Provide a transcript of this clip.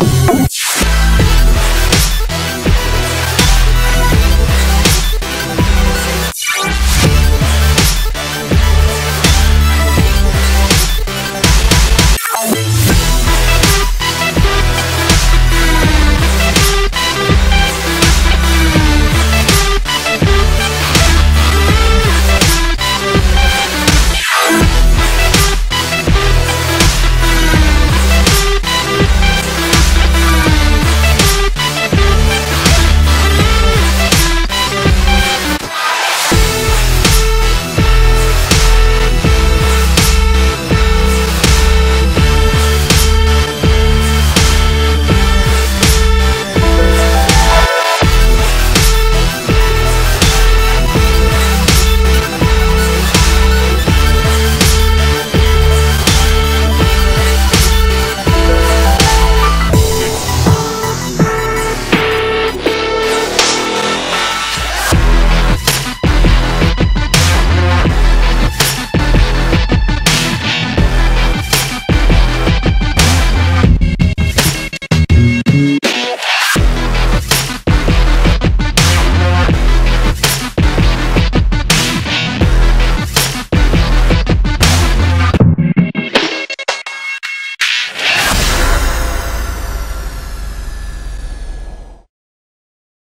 Ooh.